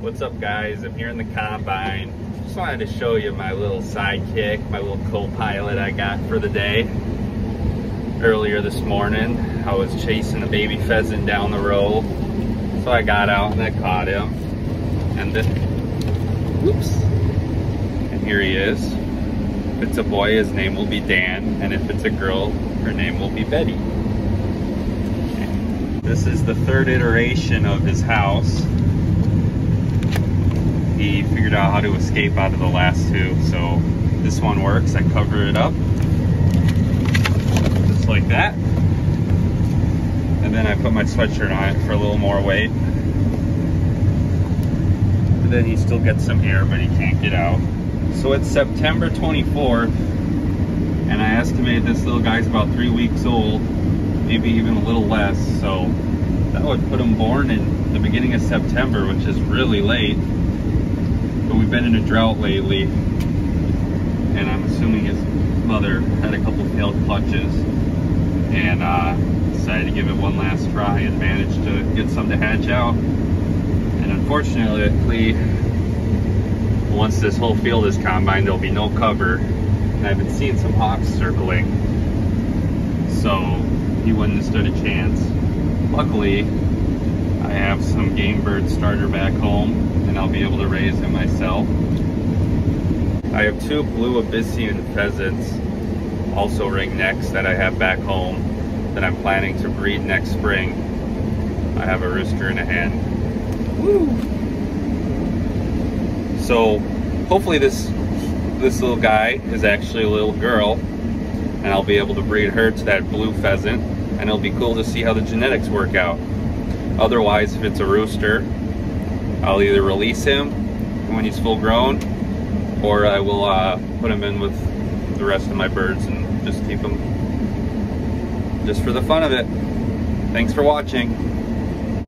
What's up guys? I'm here in the combine. Just wanted to show you my little sidekick, my little co-pilot I got for the day. Earlier this morning, I was chasing a baby pheasant down the road. So I got out and I caught him. And then, whoops. And here he is. If it's a boy, his name will be Dan. And if it's a girl, her name will be Betty. This is the third iteration of his house he figured out how to escape out of the last two. So this one works. I cover it up just like that. And then I put my sweatshirt on it for a little more weight. And then he still gets some air, but he can't get out. So it's September 24th, and I estimate this little guy's about three weeks old, maybe even a little less. So that would put him born in the beginning of September, which is really late we've been in a drought lately and I'm assuming his mother had a couple failed clutches and uh, decided to give it one last try and managed to get some to hatch out. And unfortunately once this whole field is combined there'll be no cover and I've been seeing some hawks circling. So he wouldn't have stood a chance. Luckily have some game bird starter back home and I'll be able to raise him myself. I have two blue Abyssinian pheasants, also ringnecks that I have back home that I'm planning to breed next spring. I have a rooster and a hen. Woo! So hopefully this this little guy is actually a little girl and I'll be able to breed her to that blue pheasant and it'll be cool to see how the genetics work out. Otherwise, if it's a rooster, I'll either release him when he's full grown or I will uh, put him in with the rest of my birds and just keep him just for the fun of it. Thanks for watching.